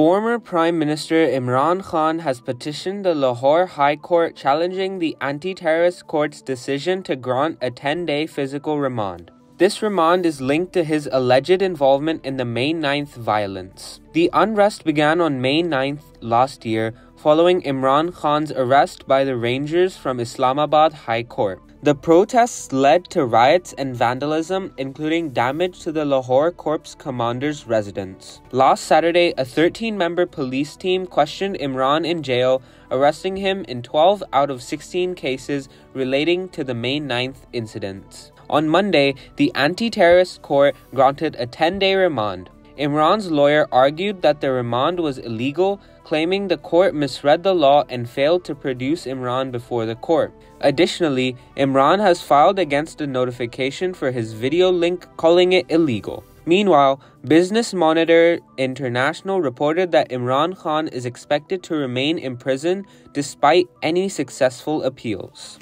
Former Prime Minister Imran Khan has petitioned the Lahore High Court challenging the anti terrorist court's decision to grant a 10 day physical remand. This remand is linked to his alleged involvement in the May 9th violence. The unrest began on May 9th last year following Imran Khan's arrest by the Rangers from Islamabad High Court. The protests led to riots and vandalism, including damage to the Lahore Corps commander's residence. Last Saturday, a 13 member police team questioned Imran in jail, arresting him in 12 out of 16 cases relating to the May 9th incidents. On Monday, the anti terrorist court granted a 10 day remand. Imran's lawyer argued that the remand was illegal, claiming the court misread the law and failed to produce Imran before the court. Additionally, Imran has filed against the notification for his video link, calling it illegal. Meanwhile, Business Monitor International reported that Imran Khan is expected to remain in prison despite any successful appeals.